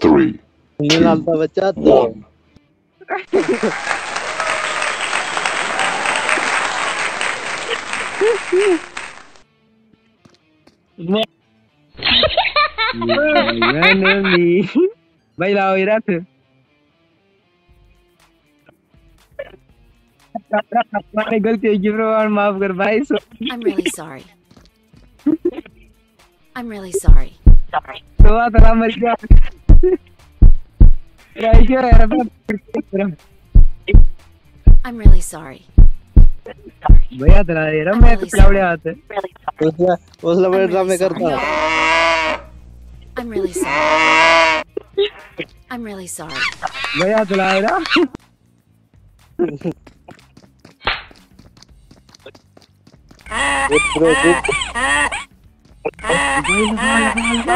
three, two, one. enemy. Baila, oirate. मैंने गलती की प्रमाण माफ I'm really sorry. I'm really sorry. Sorry. So आ तेरा मर भाई क्या यार I'm really sorry. भैया तेरा यार मैं तो पिलावड़े आते उसला उसला बड़े ड्रामे करता I'm really sorry. I'm really sorry. भैया तेरा यार ब्रो नहीं हलांदा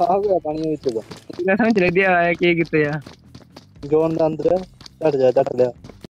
ಹಾಗೆ ಬಣಿ ಹೋಯ್ತದ ಇಲ್ಲ ಸಂಚಿನ ಇದೆಯಾ ಹೇಗಿತ್ತು ಜೋನ್ ಅಂದ್ರೆ ತಟ್ಟದ ತಟ್ಟದ